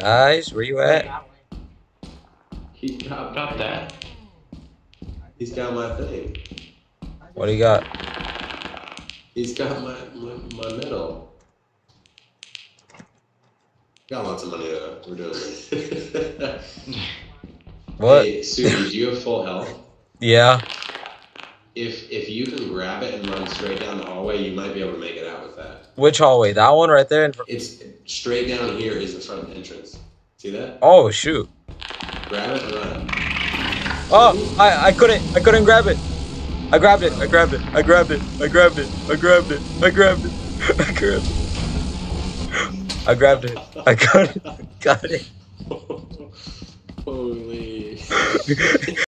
Guys, where you at? He got Drop that. He's got my thing. What do you got? He's got my my, my medal. Got lots of money though. We're doing it. What? Hey, Susie, do you have full health? Yeah. If if you can grab it and run straight down the hallway, you might be able to make it out with that. Which hallway? That one right there? In fr- It's straight down here is the front entrance. See that? oh shoot! Grab it and run. Oh, I I couldn't I couldn't grab it. I grabbed it. I grabbed it. I grabbed it. I grabbed it. I grabbed it. I grabbed it. I grabbed it. I grabbed it. I got it. Got it. Holy.